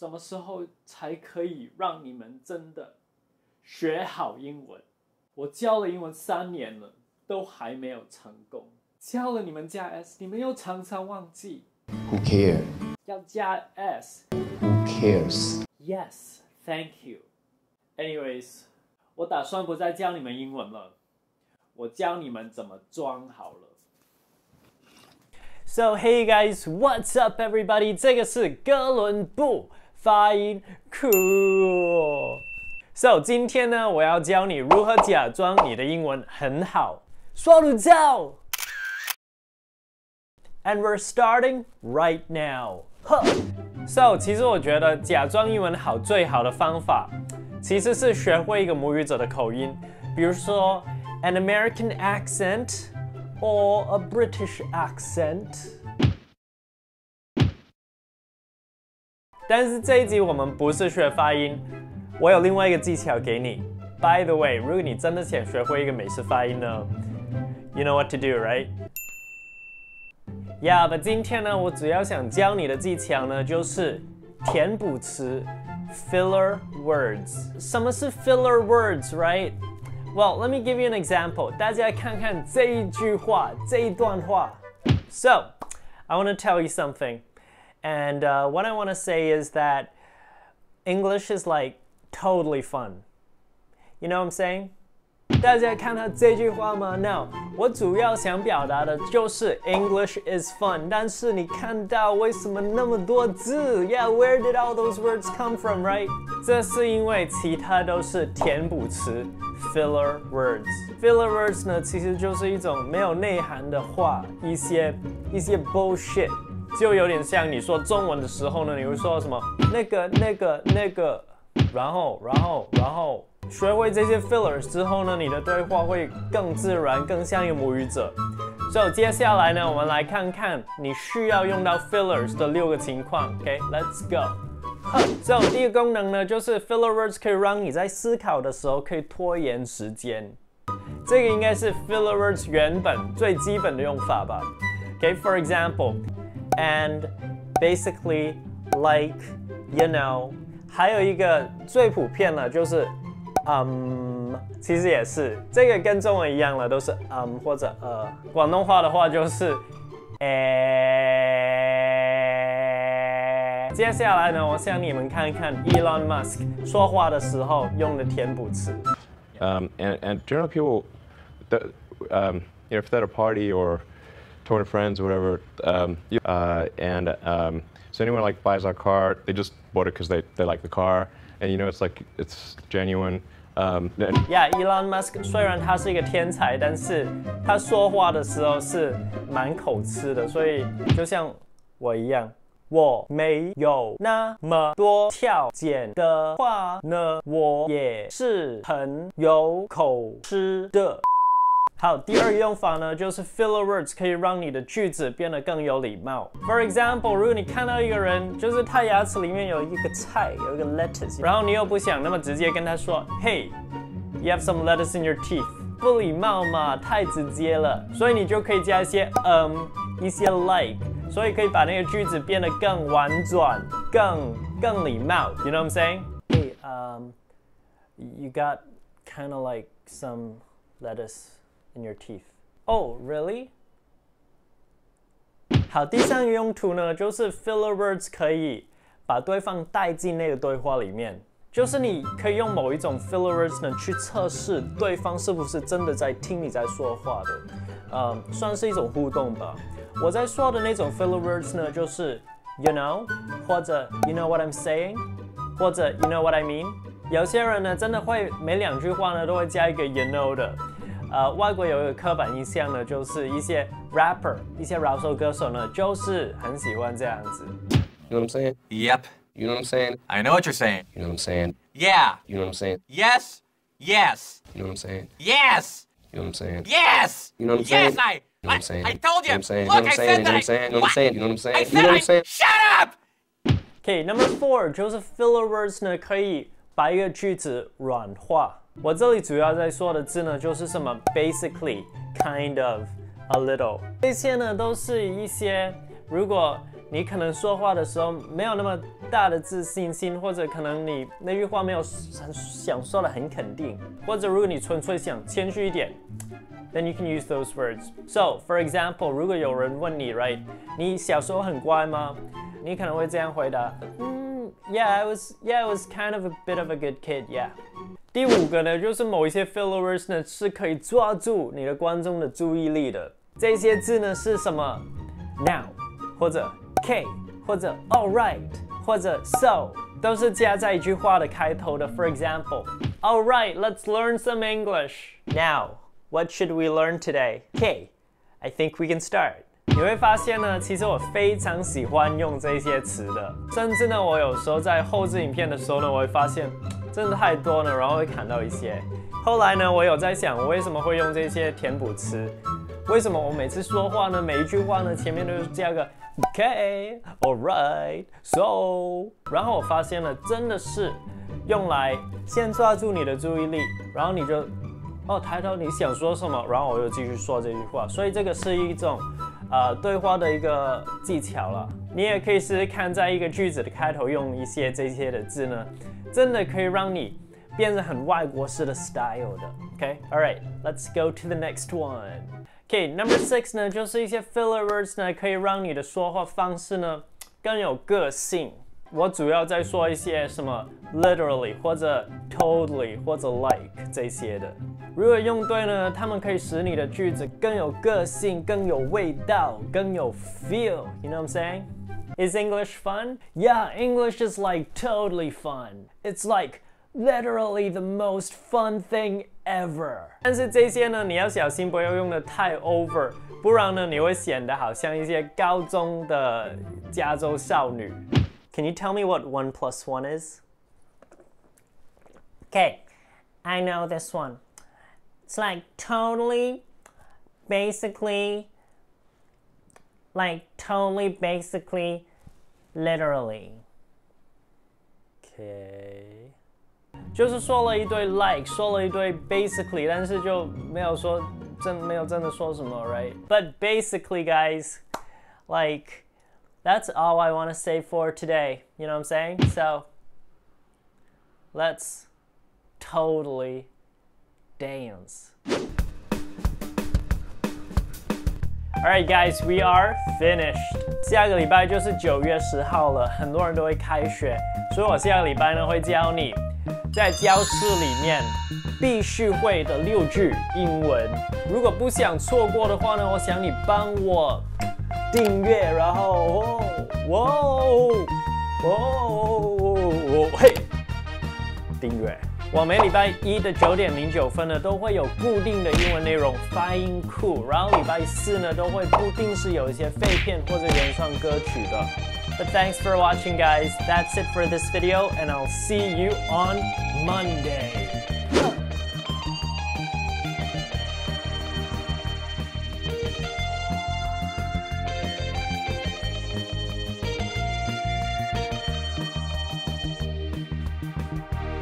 什么时候才可以让你们真的学好英文？我教了英文三年了，都还没有成功。教了你们加 s，你们又常常忘记。Who cares？要加 s。Who cares? Yes, thank you. Anyways，我打算不再教你们英文了，我教你们怎么装好了。So hey guys, what's up everybody？这个是哥伦布发音 cool。So 今天呢，我要教你如何假装你的英文很好。刷入照。And we're starting right now. Huh. So 其实我觉得假装英文好最好的方法，其实是学会一个母语者的口音，比如说 an American accent or a British accent。 但是这一集我们不是学发音，我有另外一个技巧给你。By the way，如果你真的想学会一个美式发音呢，you know what to do, right? Yeah，but 今天呢，我主要想教你的技巧呢，就是填补词 filler words。什么是 filler words，right? Well, let me give you an example. 大家看看这一句话，这一段话。So, I want to tell you something. And uh, what I want to say is that English is like totally fun. You know what I'm saying? 大家看到这句话吗？No，我主要想表达的就是 English is fun。但是你看到为什么那么多字？Yeah，where did all those words come from？Right？这是因为其他都是填补词 filler words。filler words 呢，其实就是一种没有内涵的话，一些一些 bullshit， 就有点像你说中文的时候呢，你会说什么那个那个那个，然后然后然后。学会这些 fillers 之后呢，你的对话会更自然，更像一个母语者。所以接下来呢，我们来看看你需要用到 fillers 的六个情况。OK，let's、go。所以第一个功能呢，就是 filler words 可以让你在思考的时候可以拖延时间。这个应该是 filler words 原本最基本的用法吧。OK，for、okay, example，and basically like you know，还有一个最普遍的就是。嗯，其实也是，这个跟中文一样了，都是嗯或者呃。广东话的话就是，诶。接下来呢，我想你们看一看 Elon Musk 说话的时候用的填补词。 Um, and, and generally people, the, um, you know, if they're at a party or talking to friends or whatever, um, you- uh, and um, so anyone like buys our car, they just bought it because they, they like the car, and you know it's like it's genuine. Um, and 呀、yeah,，Elon Musk 虽然他是一个天才，但是他说话的时候是蛮口吃的，所以就像我一样，我没有那么多条件的话呢，我也是很有口吃的。 好，第二个用法呢，就是 filler words 可以让你的句子变得更有礼貌。For example，如果你看到一个人，就是他牙齿里面有一个菜，有一个 lettuce，然后你又不想那么直接跟他说，Hey，you have some lettuce in your teeth，不礼貌嘛，太直接了，所以你就可以加一些嗯，一些 like，所以可以把那个句子变得更婉转，更更礼貌。You know what I'm saying? Hey, um, you got kind of like some lettuce. In your teeth. Oh, really? 好，第三个用途呢，就是 filler words 可以把对方带进那个对话里面，就是你可以用某一种 filler words 呢去测试对方是不是真的在听你在说话的，呃，算是一种互动吧。我在说的那种 filler words 呢，就是 you know 或者 you know what I'm saying 或者 you know what I mean。有些人呢，真的会每两句话呢都会加一个 you know 的。呃，外国有一个刻板印象呢，就是一些 rapper、一些饶舌歌手呢，就是很喜欢这样子。 You know what I'm saying? Yep. You know what I'm saying? I know what you're saying. You know what I'm saying? Yeah. You know what I'm saying? Yes. Yes. You know what I'm saying? Yes. You know what I'm saying? Yes. You know what I'm yes, saying? I. You know what I'm saying? I, I told you. You know what I'm saying? Look, you know what I I'm saying? said You know what I'm that. saying? You know what I'm saying? You know what I'm saying? I You said know what I. I'm saying? Shut up. OK, number four 就是 filler words 呢，可以把一个句子软化。 我这里主要在说的字呢，就是什么 basically、kind of、a little，这些呢都是一些如果你可能说话的时候没有那么大的自信心，或者可能你那句话没有很想说的很肯定，或者如果你纯粹想谦虚一点，then you can use those words. So, for example，如果有人问你，right，你小时候很乖吗？你可能会这样回答，，Yeah, I was, yeah, I was kind of a bit of a good kid, yeah. 第五个呢，就是某一些 filler words 呢是可以抓住你的观众的注意力的。这些字呢是什么？Now，或者 K，或者 All right，或者 So，都是加在一句话的开头的。For example, All right, let's learn some English. Now, what should we learn today? K, I think we can start. 你会发现呢，其实我非常喜欢用这些词的，甚至呢，我有时候在后置影片的时候呢，我会发现真的太多了，然后会砍到一些。后来呢，我有在想，我为什么会用这些填补词？为什么我每次说话呢，每一句话呢，前面都是加个 OK, alright, so，然后我发现了，真的是用来先抓住你的注意力，然后你就哦抬头你想说什么，然后我又继续说这句话，所以这个是一种。呃，对话的一个技巧了。你也可以试试看，在一个句子的开头用一些这些的字呢，真的可以让你变得很外国式的 style 的。OK，All right，let's go to the next one。OK，Number six 呢，就是一些 filler words 呢，可以让你的说话方式呢更有个性。我主要在说一些什么 literally 或者 totally 或者 like 这些的。如果用对呢，它们可以使你的句子更有个性、更有味道、更有 feel。You know what I'm saying? Is English fun? Yeah, English is like totally fun. It's like literally the most fun thing ever. 但是这些呢，你要小心不要用的太 over，不然呢，你会显得好像一些高中的加州少女。 Can you tell me what one plus one is? Okay, I know this one. It's like totally, basically, like totally, basically, literally. OK，就是说了一堆 like，说了一堆 basically，但是就没有说真没有真的说什么，right？But basically, guys, like that's all I want to say for today. You know what I'm saying? So let's totally dance. Alright guys, we are finished. 下个礼拜就是九月十号了，很多人都会开学，所以我下个礼拜呢会教你在教室里面必须会的六句英文。如果不想错过的话呢，我想你帮我 订阅，然后哇哦哇哦嘿，订阅。我每礼拜一的九点零九分呢，都会有固定的英文内容，发音酷。然后礼拜四呢，都会不定时有一些废片或者原创歌曲的。But thanks for watching, guys. That's it for this video, and I'll see you on Monday.